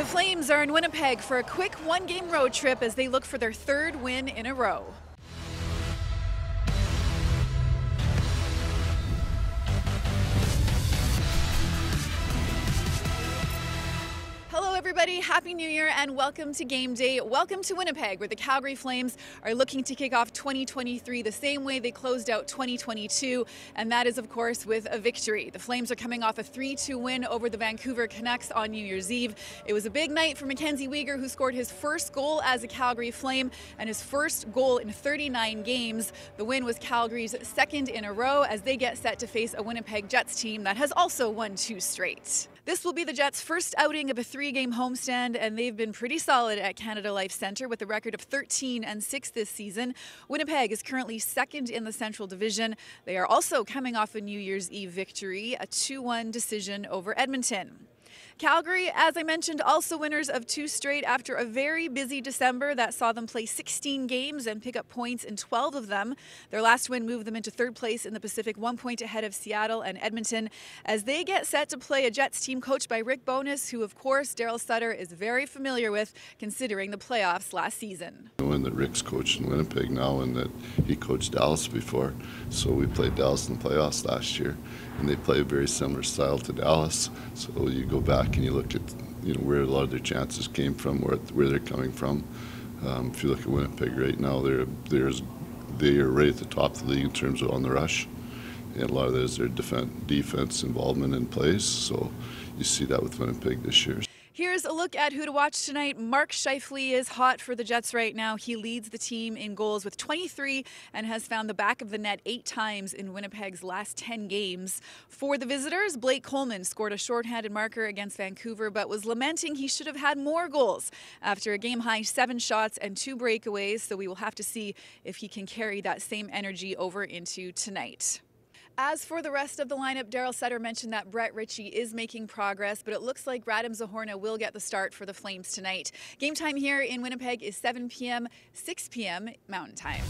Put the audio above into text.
The Flames are in Winnipeg for a quick one game road trip as they look for their third win in a row. Everybody. Happy New Year and welcome to Game Day. Welcome to Winnipeg, where the Calgary Flames are looking to kick off 2023 the same way they closed out 2022, and that is, of course, with a victory. The Flames are coming off a 3 2 win over the Vancouver Canucks on New Year's Eve. It was a big night for Mackenzie Weegar, who scored his first goal as a Calgary Flame and his first goal in 39 games. The win was Calgary's second in a row as they get set to face a Winnipeg Jets team that has also won two straight. This will be the Jets' first outing of a three game homestand, and they've been pretty solid at Canada Life Centre with a record of 13 and 6 this season. Winnipeg is currently second in the Central Division. They are also coming off a New Year's Eve victory, a 2 1 decision over Edmonton. Calgary, as I mentioned, also winners of two straight after a very busy December that saw them play 16 games and pick up points in 12 of them. Their last win moved them into third place in the Pacific, one point ahead of Seattle and Edmonton, as they get set to play a Jets team coached by Rick Bowness, who, of course, Daryl Sutter is very familiar with, considering the playoffs last season. Knowing that Rick's coached in Winnipeg now and that he coached Dallas before, so we played Dallas in the playoffs last year, and they play a very similar style to Dallas. So you go back and you look at you know where a lot of their chances came from, where where they're coming from. Um, if you look at Winnipeg right now, they're there's they are right at the top of the league in terms of on the rush, and a lot of that is their defense defense involvement in plays. So you see that with Winnipeg this year. Here's a look at who to watch tonight. Mark Scheifele is hot for the Jets right now. He leads the team in goals with 23 and has found the back of the net eight times in Winnipeg's last 10 games. For the visitors, Blake Coleman scored a shorthanded marker against Vancouver, but was lamenting he should have had more goals after a game high seven shots and two breakaways. So we will have to see if he can carry that same energy over into tonight. As for the rest of the lineup, Daryl Sutter mentioned that Brett Ritchie is making progress, but it looks like Radim Zohorna will get the start for the Flames tonight. Game time here in Winnipeg is 7 p.m., 6 p.m. Mountain Time.